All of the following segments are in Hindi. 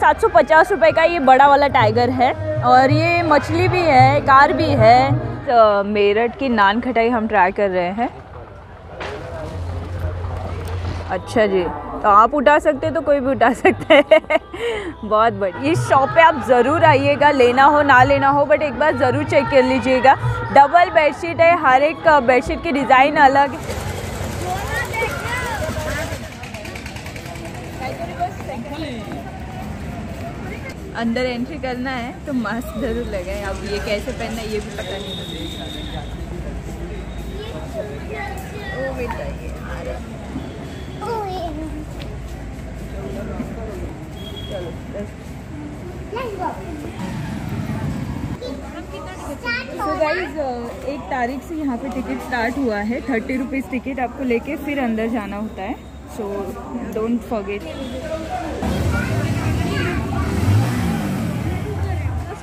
सात सौ पचास रुपये का ये बड़ा वाला टाइगर है और ये मछली भी है, कार भी है। तो मेरठ की नान खटाई हम ट्राई कर रहे हैं। अच्छा जी तो आप उठा सकते हैं तो कोई भी उठा सकते हैं। बहुत बढ़िया। इस शॉप पे आप ज़रूर आइएगा, लेना हो, ना लेना हो बट एक बार ज़रूर चेक कर लीजिएगा। डबल बेडशीट है, हर एक बेडशीट की डिज़ाइन अलग अंदर एंट्री करना है तो मास्क ज़रूर लगाए। अब ये कैसे पहनना है ये भी पता नहीं। ओ बेटा ये आ रहा चलो बस तो गाइज़ एक तारीख से यहाँ पे टिकट स्टार्ट हुआ है। थर्टी रुपीज़ टिकट आपको लेके फिर अंदर जाना होता है। So don't forget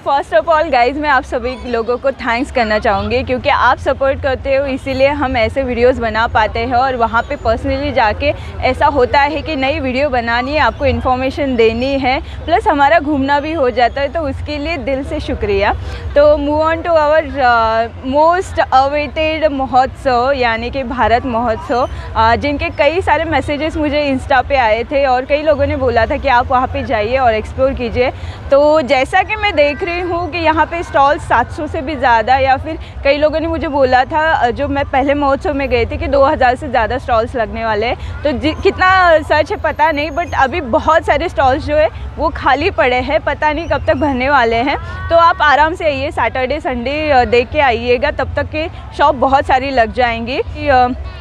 first of all guys मैं आप सभी लोगों को थैंक्स करना चाहूँगी क्योंकि आप सपोर्ट करते हो इसीलिए हम ऐसे वीडियोस बना पाते हैं और वहाँ पे पर्सनली जाके ऐसा होता है कि नई वीडियो बनानी है आपको इन्फॉर्मेशन देनी है प्लस हमारा घूमना भी हो जाता है तो उसके लिए दिल से शुक्रिया। तो move on to our most awaited महोत्सव यानी कि भारत महोत्सव। Uh, जिनके कई सारे मैसेजेस मुझे इंस्टा पे आए थे और कई लोगों ने बोला था कि आप वहाँ पे जाइए और एक्सप्लोर कीजिए। तो जैसा कि मैं देख रही हूँ कि यहाँ पे स्टॉल 700 से भी ज़्यादा या फिर कई लोगों ने मुझे बोला था जो मैं पहले महोत्सव में गई थी कि 2000 से ज़्यादा स्टॉल्स लगने वाले हैं। तो कितना सच है पता नहीं बट अभी बहुत सारे स्टॉल्स जो है, वो खाली पड़े हैं, पता नहीं कब तक भरने वाले हैं। तो आप आराम से आइए सैटरडे संडे देख के आइएगा, तब तक के शॉप बहुत सारी लग जाएँगी।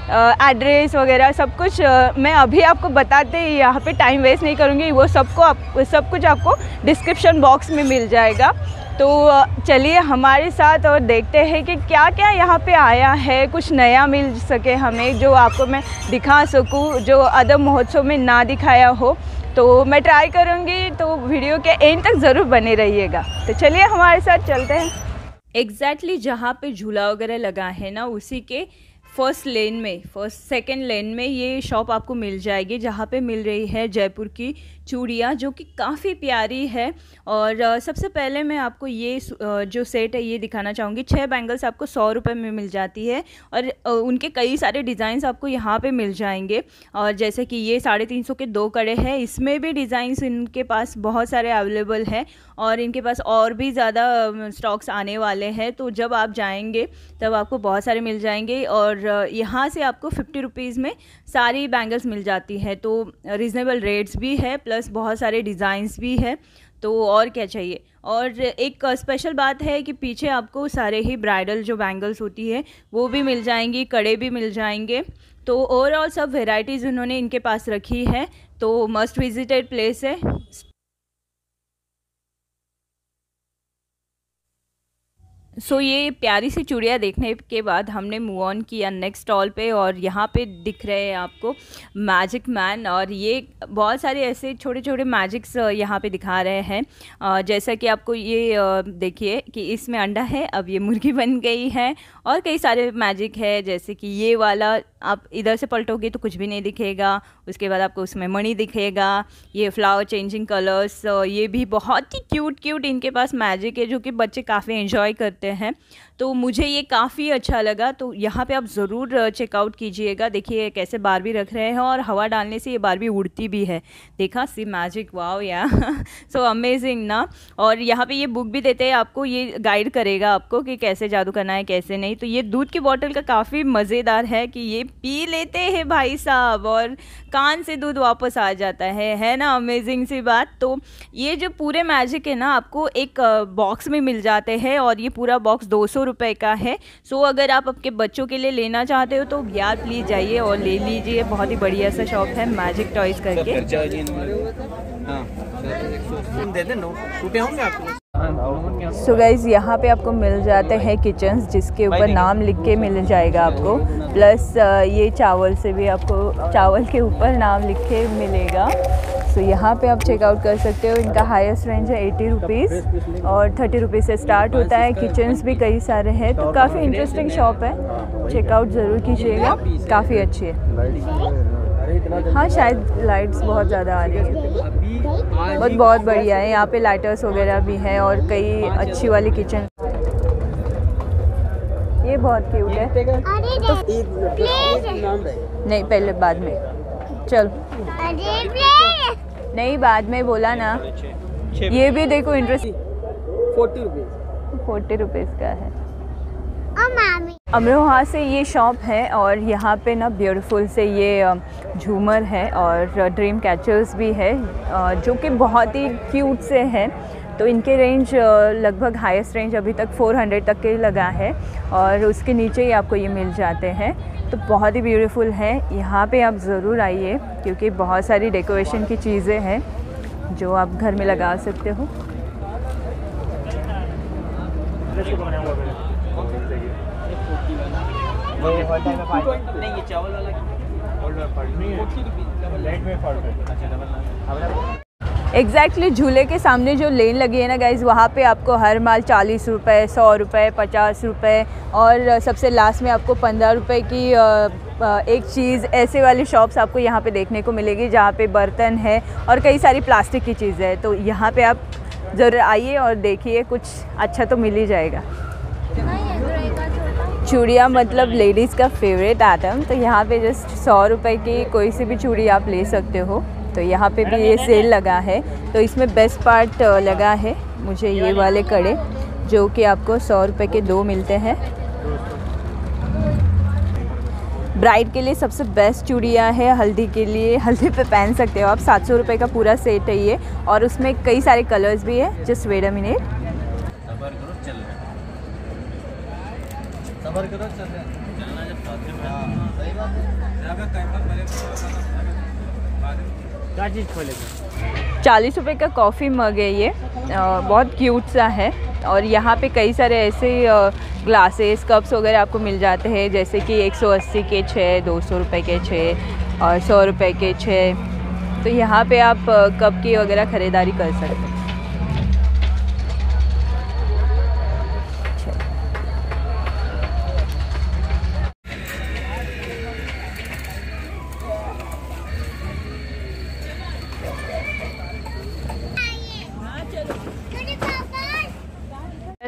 एड्रेस वगैरह सब कुछ मैं अभी आपको बताते ही यहाँ पे टाइम वेस्ट नहीं करूँगी, वो सबको आप, सब कुछ आपको डिस्क्रिप्शन बॉक्स में मिल जाएगा। तो चलिए हमारे साथ और देखते हैं कि क्या क्या यहाँ पे आया है, कुछ नया मिल सके हमें जो आपको मैं दिखा सकूँ, जो अदब महोत्सव में ना दिखाया हो। तो मैं ट्राई करूँगी तो वीडियो के एंड तक ज़रूर बने रहिएगा। तो चलिए हमारे साथ चलते हैं। एग्जैक्टली exactly जहाँ पे झूला वगैरह लगा है ना, उसी के फ़र्स्ट लेन में फ़र्स्ट सेकंड लेन में ये शॉप आपको मिल जाएगी, जहाँ पे मिल रही है जयपुर की चूड़ियाँ, जो कि काफ़ी प्यारी है। और सबसे पहले मैं आपको ये जो सेट है, ये दिखाना चाहूँगी। छः बैंगल्स आपको सौ रुपये में मिल जाती है। और उनके कई सारे डिज़ाइंस आपको यहाँ पे मिल जाएँगे। और जैसे कि ये साढ़े तीन सौ के दो कड़े हैं। इसमें भी डिज़ाइंस इनके पास बहुत सारे अवेलेबल हैं। और इनके पास और भी ज़्यादा स्टॉक्स आने वाले हैं। तो जब आप जाएँगे, तब आपको बहुत सारे मिल जाएँगे। और यहाँ से आपको फिफ्टी रुपीज़ में सारी बैंगल्स मिल जाती है। तो रिजनेबल रेट्स भी है, प्लस बहुत सारे डिज़ाइंस भी है तो और क्या चाहिए? और एक स्पेशल बात है कि पीछे आपको सारे ही ब्राइडल जो बैंगल्स होती है, वो भी मिल जाएँगी, कड़े भी मिल जाएँगे। तो ओवरऑल सब वेराइटीज़ उन्होंने इनके पास रखी है तो मस्ट विजिटेड प्लेस है। सो so, ये प्यारी सी चूड़िया देखने के बाद हमने मूव ऑन किया नेक्स्ट स्टॉल पे और यहाँ पे दिख रहे हैं आपको मैजिक मैन और ये बहुत सारे ऐसे छोटे छोटे मैजिक्स यहाँ पे दिखा रहे हैं। जैसा कि आपको ये देखिए कि इसमें अंडा है अब ये मुर्गी बन गई है और कई सारे मैजिक है जैसे कि ये वाला आप इधर से पलटोगे तो कुछ भी नहीं दिखेगा, उसके बाद आपको उसमें मणि दिखेगा, ये फ्लावर चेंजिंग कलर्स ये भी बहुत ही क्यूट क्यूट इनके पास मैजिक है, जो कि बच्चे काफ़ी इन्जॉय करते हैं। तो मुझे ये काफ़ी अच्छा लगा। तो यहाँ पे आप ज़रूर चेकआउट कीजिएगा। देखिए कैसे बारबी रख रहे हैं और हवा डालने से ये बारबी उड़ती भी है। देखा? सी मैजिक वाओ या सो अमेजिंग ना? और यहाँ पे ये बुक भी देते हैं, आपको ये गाइड करेगा आपको कि कैसे जादू करना है, कैसे नहीं। तो ये दूध की बॉटल का काफ़ी मज़ेदार है कि ये पी लेते हैं भाई साहब और कान से दूध वापस आ जाता है। है ना? अमेजिंग सी बात। तो ये जो पूरे मैजिक है ना, आपको एक बॉक्स में मिल जाते हैं और ये पूरा बॉक्स दो सौ रुपये का है। सो अगर आप आपके बच्चों के लिए लेना चाहते हो तो यार प्लीज़ जाइए और ले लीजिए। बहुत ही बढ़िया सा शॉप है मैजिक टॉयज़ करके। खर्चा हो जी हाँ दे दे नोट टूटे होंगे आपको सो गाइज़ यहाँ पे आपको मिल जाते हैं किचन्स जिसके ऊपर नाम लिख के मिल जाएगा आपको। प्लस ये चावल से भी आपको चावल के ऊपर नाम लिख के मिलेगा। सो यहाँ पे आप चेकआउट कर सकते हो। इनका हाईएस्ट रेंज है एटी रुपीज़ और थर्टी रुपीज़ से स्टार्ट होता है। किचन्स भी कई सारे हैं तो काफ़ी इंटरेस्टिंग शॉप है। चेकआउट ज़रूर कीजिएगा। काफ़ी अच्छी है। हाँ शायद लाइट्स बहुत ज़्यादा आ रही है। बहुत बहुत बढ़िया है। यहाँ पे लाइटर्स वगैरह भी हैं और कई अच्छी वाली किचन ये बहुत क्यूट है। तो नहीं पहले बाद में। चल। नहीं बाद में बोला ना। ये भी देखो interest forty rupees forty rupees का है। अमरोहा से ये शॉप है और यहाँ पे ना ब्यूटीफुल से ये झूमर है और ड्रीम कैचर्स भी है जो कि बहुत ही क्यूट से है। तो इनके रेंज लगभग हाईएस्ट रेंज अभी तक 400 तक के लगा है और उसके नीचे ही आपको ये मिल जाते हैं। तो बहुत ही ब्यूटीफुल है। यहाँ पे आप ज़रूर आइए क्योंकि बहुत सारी डेकोरेशन की चीज़ें हैं जो आप घर में लगा सकते हो। नहीं ये चावल वाला। एग्जैक्टली झूले के सामने जो लेन लगी है ना गाइज़ वहाँ पे आपको हर माल चालीस रुपये सौ रुपये पचास रुपये और सबसे लास्ट में आपको पंद्रह रुपये की एक चीज़, ऐसे वाली शॉप्स आपको यहाँ पे देखने को मिलेगी जहाँ पे बर्तन है और कई सारी प्लास्टिक की चीज़ें हैं। तो यहाँ पे आप ज़रूर आइए और देखिए, कुछ अच्छा तो मिल ही जाएगा। चूड़ियाँ मतलब लेडीज़ का फेवरेट आइटम तो यहाँ पे जस्ट सौ रुपये की कोई सी भी चूड़ी आप ले सकते हो। तो यहाँ पे भी ये सेल लगा है। तो इसमें बेस्ट पार्ट लगा है मुझे ये वाले कड़े, जो कि आपको सौ रुपये के दो मिलते हैं। ब्राइड के लिए सबसे बेस्ट चूड़ियाँ है, हल्दी के लिए। हल्दी पे पहन सकते हो आप, सात सौ रुपये का पूरा सेट है ये। और उसमें कई सारे कलर्स भी है जस्ट अ मिनट रहे चलना जब साथ हाँ है। चालीस रुपये का कॉफ़ी मग है ये। बहुत क्यूट सा है। और यहाँ पे कई सारे ऐसे ग्लासेस कप्स वगैरह आपको मिल जाते हैं, जैसे कि 180 के छः, दो सौ रुपये के छः और सौ रुपये के छः। तो यहाँ पे आप कप की वगैरह ख़रीदारी कर सकते हैं।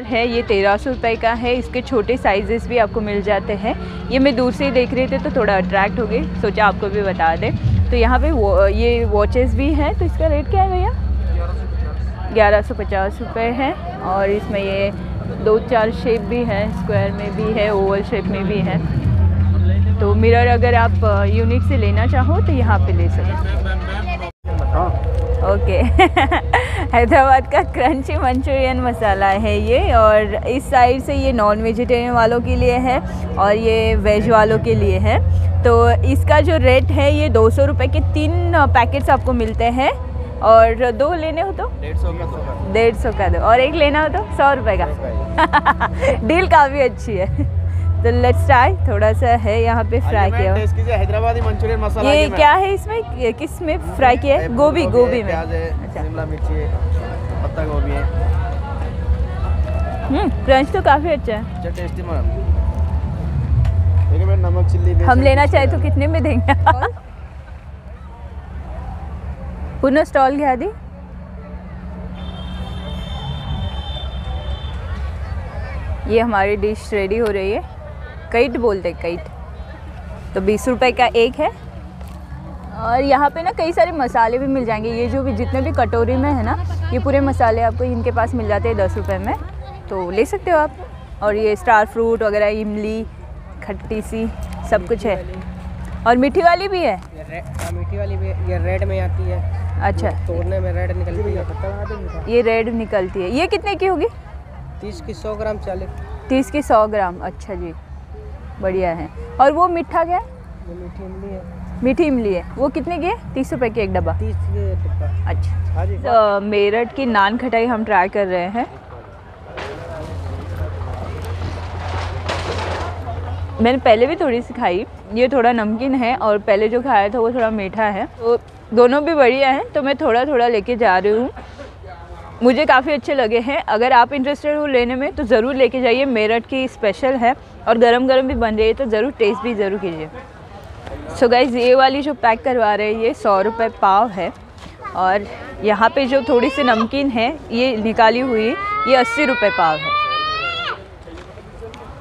है ये तेरह सौ रुपये का है इसके छोटे साइजेस भी आपको मिल जाते हैं। ये मैं दूर से ही देख रही थी तो थोड़ा अट्रैक्ट हो गई सोचा आपको भी बता दें। तो यहाँ पे वो ये वॉचेस भी हैं तो इसका रेट क्या है भैया? ग्यारह सौ पचास रुपये है और इसमें ये दो चार शेप भी हैं स्क्वायर में भी है ओवल शेप में भी है। तो मिरर अगर आप यूनिक से लेना चाहो तो यहाँ पे ले सकते ओके हैदराबाद का क्रंची मंचूरियन मसाला है ये और इस साइड से ये नॉन वेजिटेरियन वालों के लिए है और ये वेज वालों के लिए है। तो इसका जो रेट है ये दो सौ रुपये के तीन पैकेट्स आपको मिलते हैं और दो लेने हो तो? डेढ़ सौ का सौ डेढ़ सौ का दो। और एक लेना हो तो सौ रुपये का। डील काफ़ी अच्छी है। तो लेट्स ट्राई थोड़ा सा है यहाँ पे फ्राई किया हुआ। हैदराबादी मंचूरियन मसाला ये क्या है इसमें? किसमें फ्राई किया है? गोभी गोभी में। अच्छा। शिमला मिर्ची पत्ता गोभी है। हम्म क्रंच तो काफ़ी अच्छा है। अच्छा टेस्टी मैम नमक चिल्ली हम लेना चाहे तो कितने में देंगे? पुनः स्टॉल घ्या दी ये हमारी डिश रेडी हो रही है। कईट बोलते हैं कईट तो बीस रुपए का एक है। और यहाँ पे ना कई सारे मसाले भी मिल जाएँगे। ये जो भी जितने भी कटोरी में है ना ये पूरे मसाले आपको इनके पास मिल जाते हैं दस रुपए में। तो ले सकते हो आप। और ये स्टार फ्रूट वगैरह इमली खट्टी सी सब कुछ है। और मीठी वाली भी है? हाँ, मीठी वाली भी ये रेड में आती है। अच्छा। तोड़ने में रेड निकलती है। ये रेड निकलती है। ये कितने की होगी? तीस की सौ ग्राम चालीस। तीस की सौ ग्राम। अच्छा जी। बढ़िया है। और वो मीठा क्या है? मीठी इमली है मीठी इमली है वो कितने की? है तीस रुपए की एक डब्बा। तीस डिब्बा। अच्छा। हाँ तो मेरठ की नान खटाई हम ट्राई कर रहे हैं। मैंने पहले भी थोड़ी सी खाई। ये थोड़ा नमकीन है और पहले जो खाया था वो थोड़ा मीठा है। तो दोनों भी बढ़िया हैं। तो मैं थोड़ा थोड़ा लेके जा रही हूँ। मुझे काफ़ी अच्छे लगे हैं। अगर आप इंटरेस्टेड हो लेने में तो ज़रूर लेके जाइए। मेरठ की स्पेशल है और गरम गरम भी बन रही है तो ज़रूर टेस्ट भी ज़रूर कीजिए। सो गाइज़ ये वाली जो पैक करवा रहे हैं ये सौ रुपये पाव है। और यहाँ पे जो थोड़ी सी नमकीन है ये निकाली हुई ये अस्सी रुपये पाव है।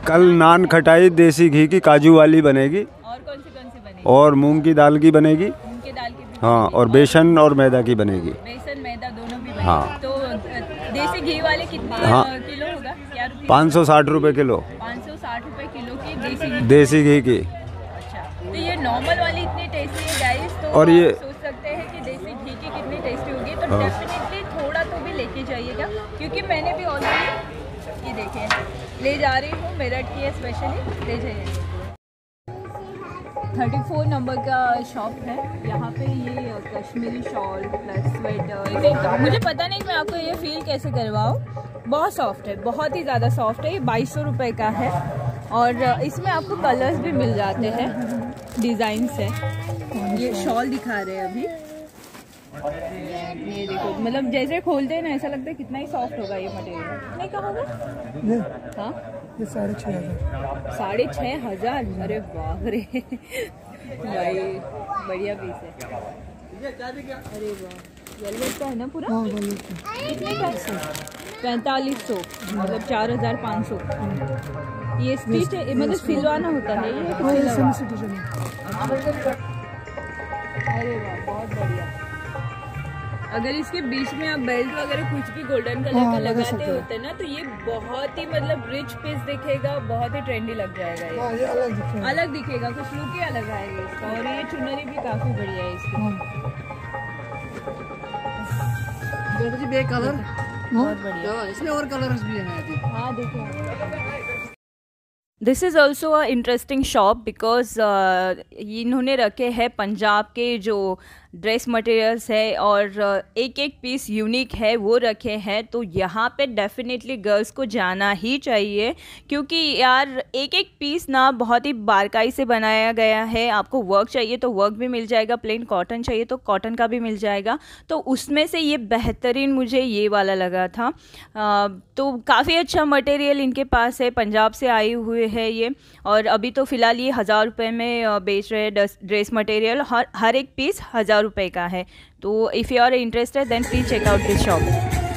कल नान खटाई देसी घी की काजू वाली बनेगी। और कौन सी कौन सी बनेगी? और मूंग की दाल की बनेगी। उनके दाल की हाँ और बेसन और मैदा की बनेगी। बेसन मैदा दोनों भी हाँ। तो घी वाले कितने हाँ। किलो होगा? क्या रुपये? पाँच सौ साठ रुपये किलो। पाँच सौ साठ रुपये किलो की देसी घी। देसी घी की। अच्छा तो ये नॉर्मल वाली इतनी टेस्टी है गाइस तो और ये- सोच सकते हैं कि देसी घी की कितनी टेस्टी होगी तो हाँ। डेफिनेटली थोड़ा तो भी लेके जाइएगा क्योंकि मैंने भी ऑलरेडी ये देखे ले जा रही हूँ मेरठ की है स्पेशली ले जाइए थर्टी फोर नंबर का शॉप है। यहाँ पे ये कश्मीरी शॉल प्लस स्वेटर मुझे पता नहीं मैं आपको ये फील कैसे करवाऊँ। बहुत सॉफ्ट है बहुत ही ज़्यादा सॉफ्ट है। ये बाईस सौ रुपये का है। और इसमें आपको कलर्स भी मिल जाते हैं डिज़ाइंस है। ये शॉल दिखा रहे हैं अभी। ये देखो मतलब जैसे खोलते हैं ना ऐसा लगता है कितना ही सॉफ्ट होगा ये मटेरियल कितने का होगा हाँ? ये साढ़े छः हज़ार? साढ़े छः हज़ार? अरे बाप रे। भाई बढ़िया पीस है। अरे वाह। वेलवेट का है ना पूरा? हाँ, पैंतालीस सौ मतलब चार हज़ार पाँच सौ। ये स्टिच है मतलब सिलवाना होता है ये हाँ, अरे वाह बहुत बढ़िया। अगर इसके बीच में आप बेल्ट वगैरह कुछ भी गोल्डन कलर हाँ, का लगाते होते ना तो ये बहुत ही मतलब रिच पीस दिखेगा बहुत ही ट्रेंडी लग जाएगा ये। हाँ, ये अलग दिख अलग दिखेगा कुछ लुक ही अलग आएगा इसका और ये चुनरी भी काफ़ी बढ़िया है इसकी। हाँ। बे कलर बहुत बढ़िया। इसमें और कलर्स भी हैं हाँ देखिए this is also a interesting shop because इन्होंने रखे हैं पंजाब के जो ड्रेस मटेरियल्स है और एक एक पीस यूनिक है वो रखे हैं तो यहाँ पे डेफिनेटली गर्ल्स को जाना ही चाहिए क्योंकि यार एक एक पीस ना बहुत ही बारकाई से बनाया गया है आपको वर्क चाहिए तो वर्क भी मिल जाएगा प्लेन कॉटन चाहिए तो कॉटन का भी मिल जाएगा तो उसमें से ये बेहतरीन मुझे ये वाला लगा था। अ, तो काफ़ी अच्छा मटेरियल इनके पास है पंजाब से आए हुए है ये और अभी तो फ़िलहाल ये हज़ार रुपये में बेच रहे ड्रेस मटेरियल हर हर एक पीस हज़ार रुपये का है। तो if you are interested then please check out this shop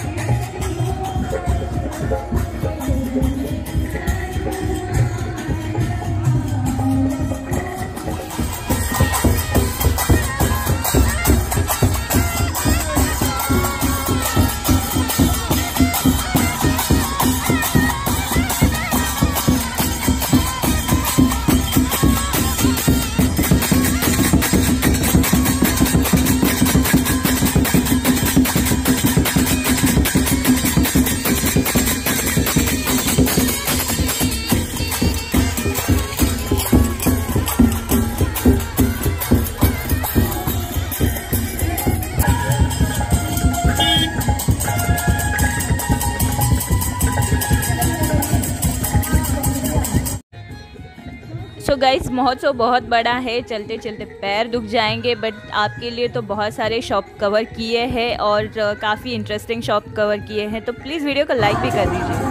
महोत्सव बहुत बड़ा है चलते चलते पैर दुख जाएँगे बट आपके लिए तो बहुत सारे शॉप कवर किए हैं और काफ़ी इंटरेस्टिंग शॉप कवर किए हैं तो प्लीज़ वीडियो को लाइक भी कर दीजिए।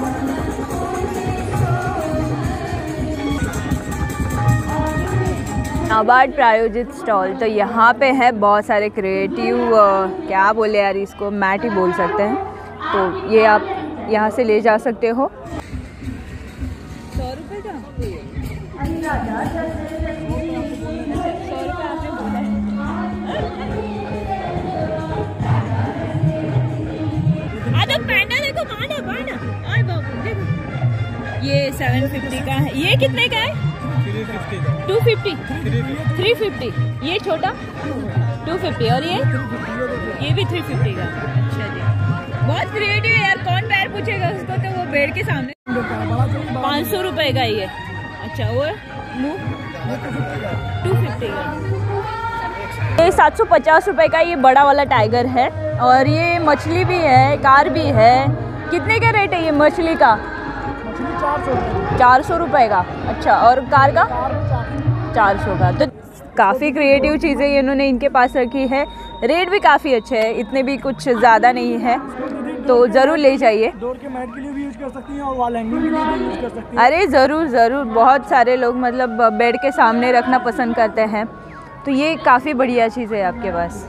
नाबार्ड प्रायोजित स्टॉल तो यहाँ पे है बहुत सारे क्रिएटिव क्या बोले यार इसको, मैट ही बोल सकते हैं। तो ये आप यहाँ से ले जा सकते हो। ये सेवन फिफ्टी का है। ये कितने का है? टू फिफ्टी थ्री फिफ्टी ये छोटा? टू फिफ्टी और ये? ये भी थ्री फिफ्टी का। अच्छा जी। बहुत क्रिएटिव है यार। कौन पैर पूछेगा उसको? तो वो बेड के सामने। पाँच सौ रुपये का ये। अच्छा वो टू फिफ्टी ये सात सौ पचास रुपये का ये बड़ा वाला टाइगर है और ये मछली भी है कार भी है। कितने का रेट है ये मछली का? चार सौ रुपये का। अच्छा और कार का? चार सौ का। तो काफ़ी क्रिएटिव चीज़ें इन्होंने इनके पास रखी है। रेट भी काफ़ी अच्छे है इतने भी कुछ ज़्यादा नहीं है। तो ज़रूर ले जाइए। कर सकती हैं और वॉल हैंगिंग के लिए भी यूज़ कर सकती हैं। अरे ज़रूर ज़रूर। बहुत सारे लोग मतलब बेड के सामने रखना पसंद करते हैं। तो ये काफ़ी बढ़िया चीज़ है आपके पास।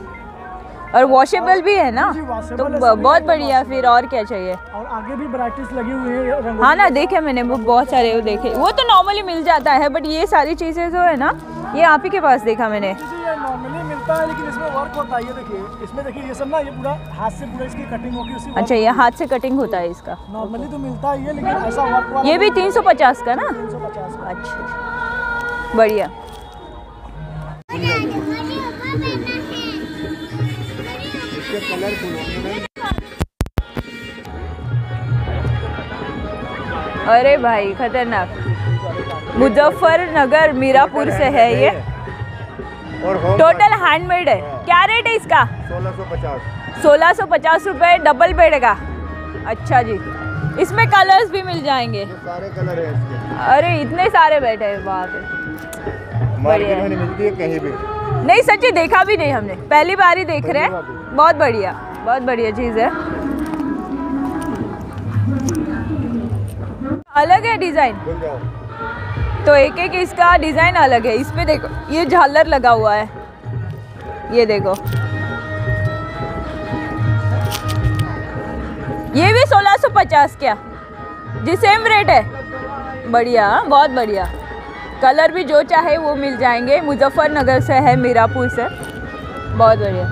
और वॉशेबल भी है ना? तो बहुत बढ़िया। फिर और क्या चाहिए? और आगे भी वराइटीज लगी हुई है हाँ ना देखे मैंने वो बहुत सारे वो देखे। वो तो नॉर्मली मिल जाता है बट ये सारी चीज़ें जो है ना ये आप ही के पास देखा मैंने। नॉर्मली मिलता है लेकिन इसमें वर्क होता है। ये देखिए इसमें देखिए ये सब ना ये पूरा हाथ से पूरा इसकी कटिंग होगी उसी अच्छा ये हाथ से कटिंग होता है इसका। नॉर्मली तो मिलता है ये लेकिन ऐसा वर्क वाला ये भी 350 का ना? तीन सौ पचास अच्छा बढ़िया। अरे भाई खतरनाक। मुजफ्फरनगर मीरापुर से है ये। और टोटल हैंडमेड है। क्या रेट है इसका? सोलह सौ पचास। सोलह सौ पचास रुपये डबल बेड का? अच्छा जी। इसमें कलर्स भी मिल जाएँगे। सारे कलर है इसके। अरे इतने सारे बैठे हैं वहाँ पे मार्केट में नहीं मिलती है कहीं भी। नहीं सच्ची देखा भी नहीं हमने। पहली बार ही देख रहे हैं। बहुत बढ़िया। बहुत बढ़िया चीज़ है। अलग है डिज़ाइन तो एक एक इसका डिज़ाइन अलग है। इस पे देखो ये झालर लगा हुआ है। ये देखो। ये भी 1650 क्या? जी सेम रेट है। बढ़िया हाँ, बहुत बढ़िया। कलर भी जो चाहे वो मिल जाएँगे। मुजफ्फरनगर से है मीरापुर से। बहुत बढ़िया।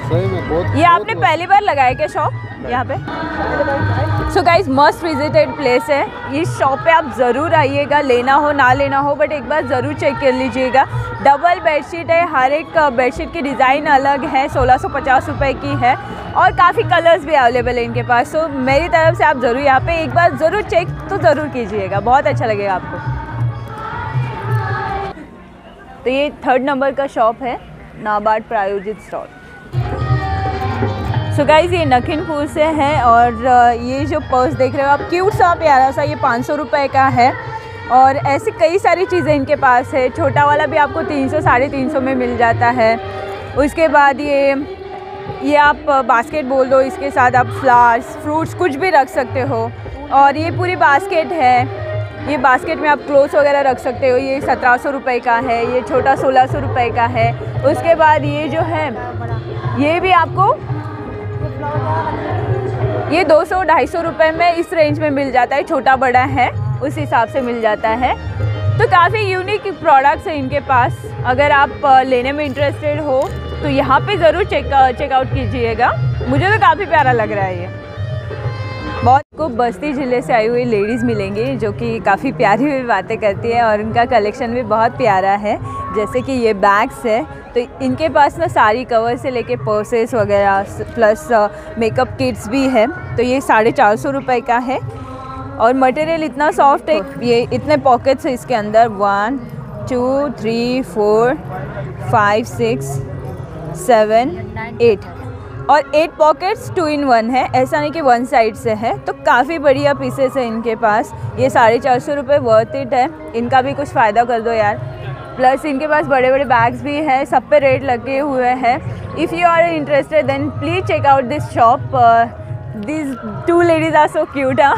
सही में बहुत ये आपने पहली बार लगाया क्या शॉप यहाँ पे। So guys must visited place है। इस शॉप पे आप ज़रूर आइएगा, लेना हो, ना लेना हो बट एक बार ज़रूर चेक कर लीजिएगा। डबल बेडशीट है, हर एक बेडशीट की डिज़ाइन अलग है, सोलह सौ पचास रुपये की है। और काफ़ी कलर्स भी अवेलेबल है इनके पास। सो मेरी तरफ़ से आप ज़रूर यहाँ पे एक बार ज़रूर चेक तो ज़रूर कीजिएगा। बहुत अच्छा लगेगा आपको। तो ये थर्ड नंबर का शॉप है, नाबार्ड प्रायोजित स्टॉल सो so गाइज़ ये नखिनपुर से है और ये जो पर्स देख रहे हो आप क्यूट सा प्यारा सा, ये पाँच सौ रुपये का है। और ऐसी कई सारी चीज़ें इनके पास है। छोटा वाला भी आपको तीन सौ, साढ़े तीन सौ में मिल जाता है। उसके बाद ये ये आप बास्केट बोल दो, इसके साथ आप फ्लावर्स फ्रूट्स कुछ भी रख सकते हो। और ये पूरी बास्केट है। ये बास्केट में आप क्लोथ्स वगैरह रख सकते हो। ये सत्रह सौ रुपये का है, ये छोटा सोलह सौ रुपये का है। उसके बाद ये जो है, ये भी आपको ये 200 ढाई सौ रुपये में इस रेंज में मिल जाता है, छोटा बड़ा है, उस हिसाब से मिल जाता है। तो काफ़ी यूनिक प्रोडक्ट्स हैं इनके पास। अगर आप लेने में इंटरेस्टेड हो तो यहाँ पे ज़रूर चेक चेकआउट कीजिएगा। मुझे तो काफ़ी प्यारा लग रहा है ये। बहुत को बस्ती ज़िले से आई हुई लेडीज़ मिलेंगी जो कि काफ़ी प्यारी हुई बातें करती है और इनका कलेक्शन भी बहुत प्यारा है जैसे कि ये बैग्स है। तो इनके पास ना सारी कवर से लेके पर्सेस वगैरह प्लस मेकअप किट्स भी है। तो ये साढ़े चार सौ रुपये का है। और मटेरियल इतना सॉफ्ट है ये इतने पॉकेट्स हैं इसके अंदर। One two three four five six seven eight और eight pockets two in one है। ऐसा नहीं कि वन साइड से है। तो काफ़ी बढ़िया पीसेस है इनके पास। ये साढ़े चार सौ रुपये वर्थ इट है। इनका भी कुछ फ़ायदा कर दो यार। प्लस इनके पास बड़े बड़े बैग्स भी हैं। सब पे रेट लगे हुए हैं। If you are interested then please check out this shop this two ladies are so cute ah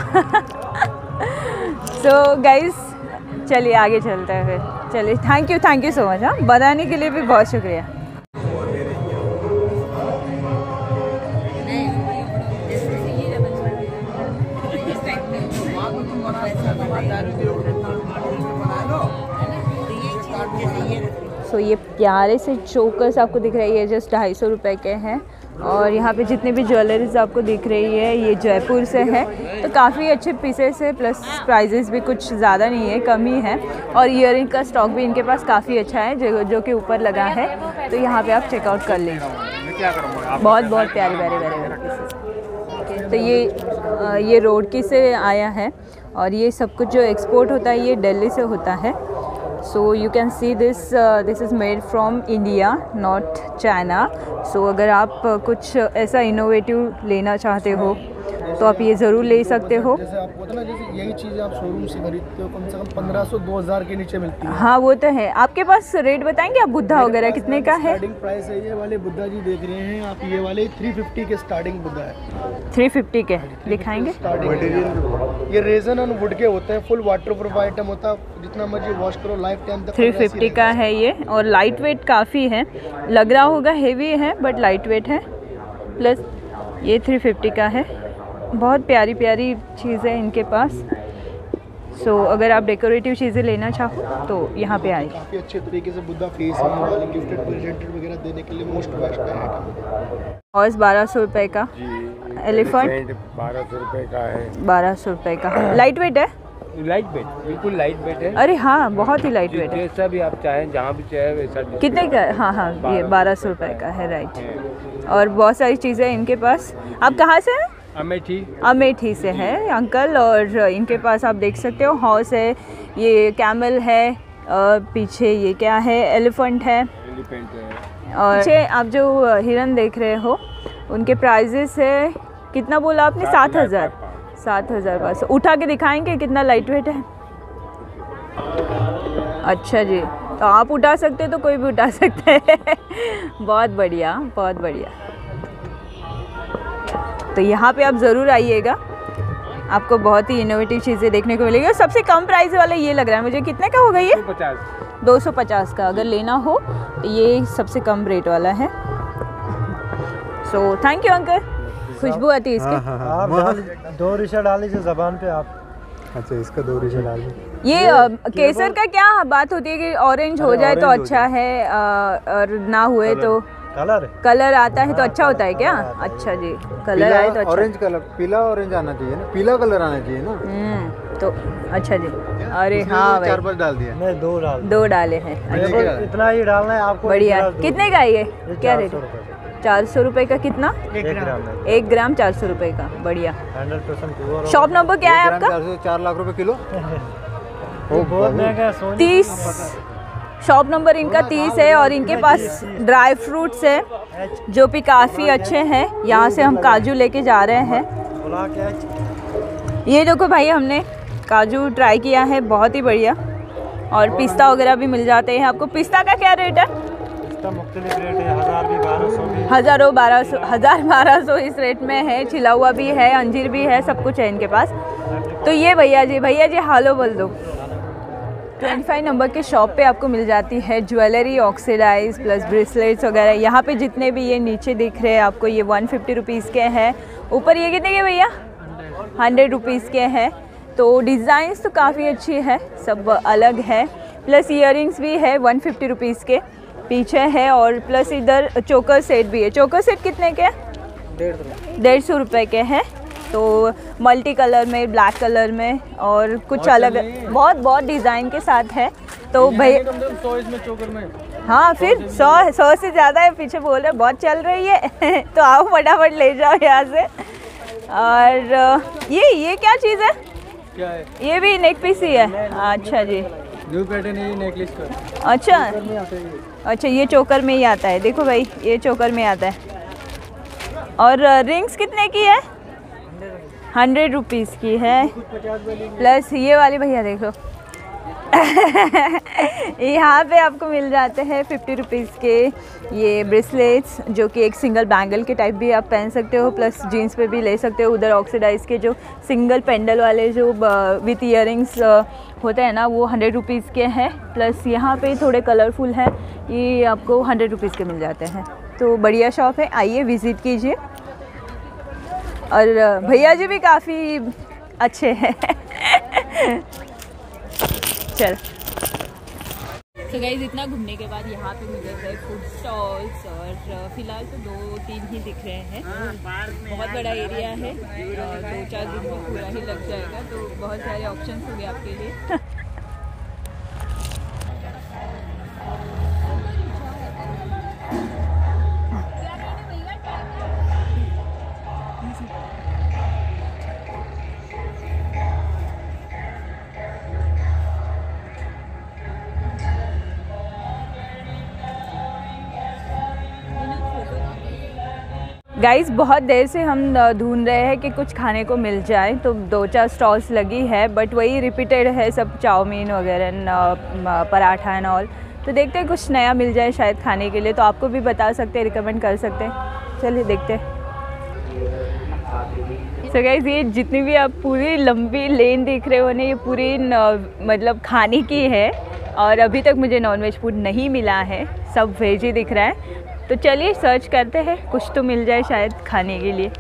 so guys चलिए आगे चलते हैं फिर। चलिए thank you thank you so much हाँ। बताने के लिए भी बहुत शुक्रिया। ये प्यारे से चोकर्स आपको दिख रही है जस्ट ढाई सौ रुपये के हैं। और यहाँ पे जितने भी ज्वेलरीज आपको दिख रही है, ये जयपुर से है। तो काफ़ी अच्छे पीसेस है प्लस प्राइजेस भी कुछ ज़्यादा नहीं है, कम ही है। और ईयर का स्टॉक भी इनके पास काफ़ी अच्छा है, जो जो कि ऊपर लगा है। तो यहाँ पे आप चेकआउट कर लीजिए बहुत बहुत प्यारे प्यारे प्यारे पीसेस तो ये ये रोड की से आया है। और ये सब कुछ जो एक्सपोर्ट होता है, ये दिल्ली से होता है। So you can see this this is made from India not China so अगर आप uh, कुछ ऐसा इनोवेटिव लेना चाहते हो तो आप ये ज़रूर ले सकते हो। जैसे ना जैसे यही चीज़ें आप शोरूम से खरीदते हो कम से कम पंद्रह सौ दो हज़ार के नीचे मिलती है। हाँ वो तो है। आपके पास रेट बताएँगे आप बुद्धा वगैरह कितने का है? प्राइस है ये वाले बुद्धा जी देख रहे हैं आप ये वाले थ्री फिफ्टी के स्टार्टिंग बुद्धा है। थ्री फिफ्टी के दिखाएँगे? स्टार्टिंग ये रेजन एंड वुड के होते हैं फुल वाटर प्रूफ आइटम होता है जितना मर्ज़ी वॉश करो लाइफ टाइम तक थ्री फिफ्टी का है ये और लाइट वेट काफ़ी है। लग रहा होगा हेवी है बट लाइट वेट है। प्लस ये थ्री फिफ्टी का है। बहुत प्यारी प्यारी चीज़ें इनके पास। सो so, अगर आप डेकोरेटिव चीज़ें लेना चाहो तो यहाँ पे आए। काफ़ी अच्छे तरीके से बुद्धा फेस है वाले गिफ्टेड प्रेजेंटेड वगैरह देने के लिए मोस्ट बेस्ट है। और बारह सौ रुपये का एलिफेंट बारह सौ रुपए का है। बारह सौ रुपये का। लाइट वेट है? लाइट वेट बिल्कुल लाइट वेट है। अरे हाँ बहुत ही लाइट वेट है। जैसा भी आप चाहें जहाँ भी चाहे वैसा कितने का हाँ? हाँ ये बारह सौ रुपये का है राइट और बहुत सारी चीज़ें इनके पास। आप कहाँ से हैं? अमेठी। अमेठी से है अंकल और इनके पास आप देख सकते हो हॉर्स है ये कैमल है और पीछे ये क्या है एलिफेंट है। एलिफेंट है। और पीछे आप जो हिरन देख रहे हो उनके प्राइजेस है कितना बोला आपने? सात हज़ार। सात हज़ार पास उठा के दिखाएँगे कितना लाइट वेट है? अच्छा जी तो आप उठा सकते हो तो कोई भी उठा सकते हैं। बहुत बढ़िया बहुत बढ़िया। तो यहाँ पे आप ज़रूर आइएगा। आपको बहुत ही इनोवेटिव चीज़ें देखने को मिलेगी। और सबसे कम प्राइस वाला ये लग रहा है मुझे। कितने का होगा ये? पचास। 250 का। अगर लेना हो तो ये सबसे कम रेट वाला है। सो थैंक यू अंकल खुशबू आती है इसकी। आप डाल- दो। रिशा डाल लीजिए जबान पे आप। अच्छा इसका दो रिशा डाल दो। ये अ, केसर का क्या बात होती है कि ऑरेंज हो जाए तो अच्छा है और ना हुए तो कलर? कलर आता है तो अच्छा होता है क्या? अच्छा जी कलर आए तो अच्छा। ऑरेंज कलर पीला ऑरेंज आना चाहिए ना? पीला कलर आना चाहिए ना? हम्म तो अच्छा जी। अरे हाँ चार पाँच डाल दिया। नहीं दो डाल दो डाले हैं। अच्छा, इतना ही डालना है आपको बढ़िया। कितने का है ये? क्या रेट चार सौ रुपये का। कितना? एक ग्राम। एक ग्राम चार सौ रुपये का। बढ़िया। हंड्रेड परसेंट शॉप नंबर क्या है आपका? चार सौ चार लाख रुपए किलो? बहुत महँगा तीस। शॉप नंबर इनका तीस है और इनके पास ड्राई फ्रूट्स है जो भी काफ़ी अच्छे हैं। यहाँ से हम काजू लेके जा रहे हैं। ये देखो भाई हमने काजू ट्राई किया है बहुत ही बढ़िया। और पिस्ता वगैरह भी मिल जाते हैं आपको। पिस्ता का क्या रेट है? है हज़ारों बारह सौ हज़ार बारह सौ इस रेट में है। छिला हुआ भी है अंजीर भी है सब कुछ है इनके पास। तो ये भैया जी भैया जी हालो बोल दो। 25 नंबर के शॉप पे आपको मिल जाती है ज्वेलरी ऑक्सीडाइज प्लस ब्रेसलेट्स वगैरह। यहाँ पे जितने भी ये नीचे दिख रहे हैं आपको ये 150 फिफ्टी रुपीज़ के हैं। ऊपर ये कितने के भैया? हंड्रेड रुपीज़ के हैं। तो डिज़ाइंस तो काफ़ी अच्छी है सब अलग है। प्लस इयर भी है 150 फिफ्टी रुपीज़ के पीछे है और प्लस इधर चोकर सेट भी है। चोकर सेट कितने के डेढ़ सौ। रुपये के हैं। तो मल्टी कलर में ब्लैक कलर में और कुछ अलग बहुत बहुत डिज़ाइन के साथ है। तो भाई हाँ फिर सौ सौ से ज़्यादा है पीछे बोल रहे बहुत चल रही है। तो आओ फटाफट ले जाओ यहाँ से। और ये ये क्या चीज़ है? क्या है? ये भी नेक पीस ही है। अच्छा जी। न्यू पैटर्न है। ये नेकलेस का। अच्छा। अच्छा ये चोकर में ही आता है। देखो भाई ये चोकर में आता है। और रिंग्स कितने की है? हंड्रेड रुपीज़ की है। प्लस ये वाली भैया देखो यहाँ पे आपको मिल जाते हैं फिफ्टी रुपीज़ के ये ब्रेसलेट्स, जो कि एक सिंगल बैंगल के टाइप भी आप पहन सकते हो, प्लस जीन्स पे भी ले सकते हो, उधर ऑक्सीडाइज के जो सिंगल पेंडल वाले जो विथ इयर होते हैं ना, वो हंड्रेड रुपीज़ के हैं। प्लस यहाँ पे थोड़े कलरफुल हैं, ये आपको हंड्रेड रुपीज़ के मिल जाते हैं। तो बढ़िया शॉप है, आइए विज़िट कीजिए। और भैया जी भी काफ़ी अच्छे हैं। चल। तो गाइज़ इतना घूमने के बाद यहाँ पे मिले थे फ़ूड स्टॉल्स और फ़िलहाल तो दो तीन ही दिख रहे हैं। बहुत बड़ा एरिया है। और दो चार दिन में पूरा ही लग जाएगा तो बहुत सारे ऑप्शंस होंगे आपके लिए। गाइस बहुत देर से हम ढूंढ रहे हैं कि कुछ खाने को मिल जाए तो दो चार स्टॉल्स लगी है बट वही रिपीटेड है सब चाउमीन वगैरह पराठा एंड ऑल तो देखते हैं कुछ नया मिल जाए शायद खाने के लिए तो आपको भी बता सकते हैं रिकमेंड कर सकते हैं। चलिए देखते हैं। सो गाइस ये जितनी भी आप पूरी लंबी लेन देख रहे हो ना, ये पूरी मतलब खाने की है, और अभी तक मुझे नॉनवेज फ़ूड नहीं मिला है, सब वेज ही दिख रहा है। तो चलिए सर्च करते हैं। कुछ तो मिल जाए शायद खाने के लिए।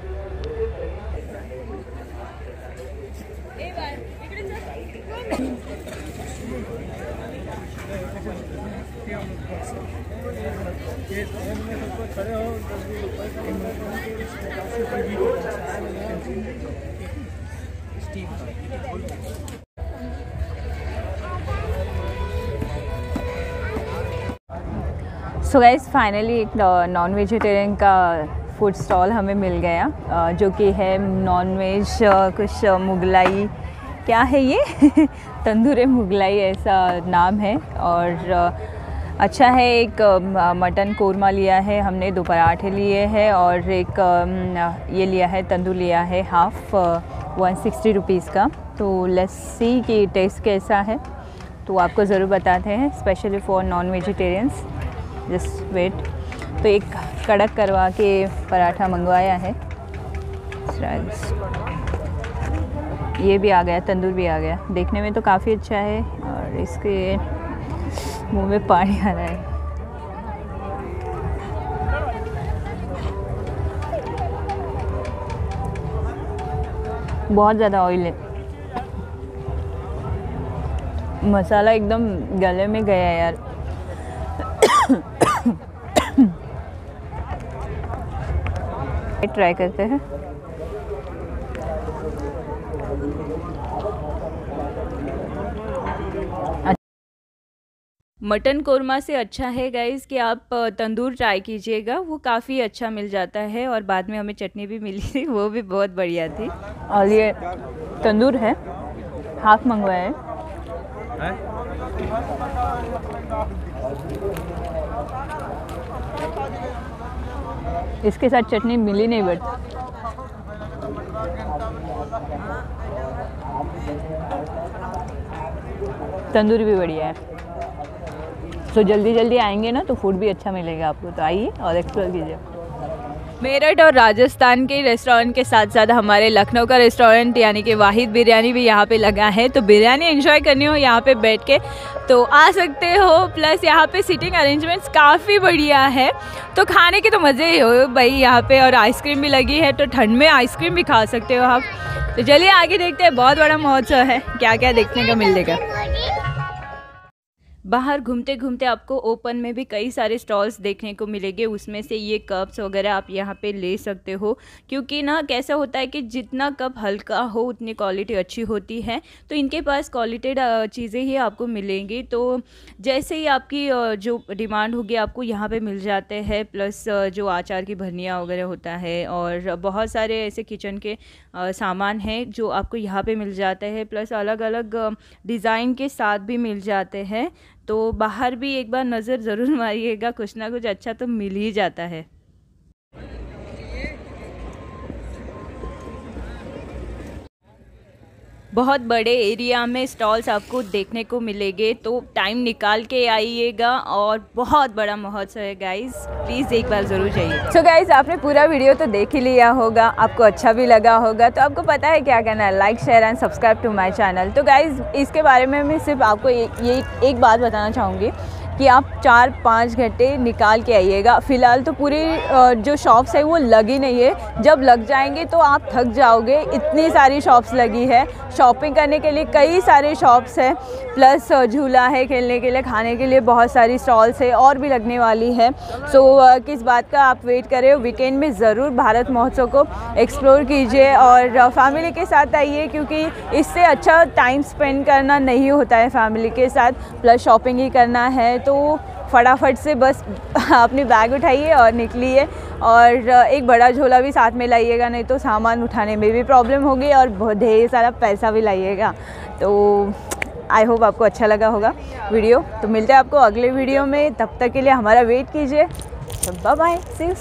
सो गाइस फाइनली एक नॉन वेजिटेरियन का फ़ूड स्टॉल हमें मिल गया जो कि है नॉन वेज कुछ मुगलाई। क्या है ये? तंदूर मुगलाई ऐसा नाम है। और अच्छा है, एक मटन कोरमा लिया है, हमने दो पराठे लिए हैं, और एक ये लिया है, तंदूर लिया है हाफ़ वन सिक्सटी रुपीज़ का। तो लस्सी की टेस्ट कैसा है। तो आपको ज़रूर बताते हैं specially for non vegetarians just wait. तो एक कड़क करवा के पराठा मंगवाया है। ये भी आ गया, तंदूर भी आ गया। देखने में तो काफ़ी अच्छा है और इसके मुँह में पानी आ रहा है। बहुत ज़्यादा ऑयल है। मसाला एकदम गले में गया यार। ट्राई करते हैं। मटन कोरमा से अच्छा है गाइस कि आप तंदूर ट्राई कीजिएगा। वो काफ़ी अच्छा मिल जाता है और बाद में हमें चटनी भी मिली थी वो भी बहुत बढ़िया थी। और ये तंदूर है हाफ़ मंगवाया है, है? इसके साथ चटनी मिली नहीं बट। तंदूरी भी बढ़िया है। तो जल्दी जल्दी आएँगे ना तो फ़ूड भी अच्छा मिलेगा आपको तो आइए और एक्सप्लोर कीजिए। मेरठ और राजस्थान के रेस्टोरेंट के साथ साथ हमारे लखनऊ का रेस्टोरेंट यानी कि वाहिद बिरयानी भी यहाँ पे लगा है। तो बिरयानी एंजॉय करनी हो यहाँ पे बैठ के तो आ सकते हो। प्लस यहाँ पे सीटिंग अरेंजमेंट्स काफ़ी बढ़िया है। तो खाने के तो मज़े ही हो भाई यहाँ पे, और आइसक्रीम भी लगी है तो ठंड में आइसक्रीम भी खा सकते हो आप। तो चलिए आगे देखते हैं, बहुत बड़ा महोत्सव है। क्या क्या देखने का मिलेगा बाहर घूमते घूमते आपको ओपन में भी कई सारे स्टॉल्स देखने को मिलेंगे। उसमें से ये कप्स वगैरह आप यहाँ पे ले सकते हो। क्योंकि ना, कैसा होता है कि जितना कप हल्का हो, उतनी क्वालिटी अच्छी होती है। तो इनके पास क्वालिटेड चीज़ें ही आपको मिलेंगी। तो जैसे ही आपकी जो डिमांड होगी, आपको यहाँ पे मिल जाते हैं। प्लस जो आचार की भरनिया वगैरह होता है और बहुत सारे ऐसे किचन के सामान हैं जो आपको यहाँ पे मिल जाते हैं। प्लस अलग अलग डिज़ाइन के साथ भी मिल जाते हैं। तो बाहर भी एक बार नज़र ज़रूर मारिएगा, कुछ ना कुछ अच्छा तो मिल ही जाता है। बहुत बड़े एरिया में स्टॉल्स आपको देखने को मिलेंगे तो टाइम निकाल के आइएगा और बहुत बड़ा महोत्सव है गाइज़ प्लीज़ एक बार ज़रूर जाइए. सो गाइज़ आपने पूरा वीडियो तो देख ही लिया होगा, आपको अच्छा भी लगा होगा तो आपको पता है क्या कहना है? Like share and subscribe to my channel तो गाइज़ इसके बारे में मैं सिर्फ़ आपको ये एक बात बताना चाहूँगी कि आप चार पाँच घंटे निकाल के आइएगा। फ़िलहाल तो पूरी जो शॉप्स है वो लगी नहीं है। जब लग जाएँगे तो आप थक जाओगे। इतनी सारी शॉप्स लगी है। शॉपिंग करने के लिए कई सारे शॉप्स हैं। प्लस झूला है खेलने के लिए खाने के लिए बहुत सारी स्टॉल्स है और भी लगने वाली है। सो so, किस बात का आप वेट करें वीकेंड में ज़रूर भारत महोत्सव को एक्सप्लोर कीजिए और फैमिली के साथ आइए क्योंकि इससे अच्छा टाइम स्पेंड करना नहीं होता है फैमिली के साथ। प्लस शॉपिंग ही करना है तो फटाफट से बस अपनी बैग उठाइए और निकलिए। और एक बड़ा झोला भी साथ में लाइएगा, नहीं तो सामान उठाने में भी प्रॉब्लम होगी और बहुत ढेर सारा पैसा भी लाइएगा। तो आई होप आपको अच्छा लगा होगा वीडियो। तो मिलते हैं आपको अगले वीडियो में। तब तक के लिए हमारा वेट कीजिए। Bye bye C you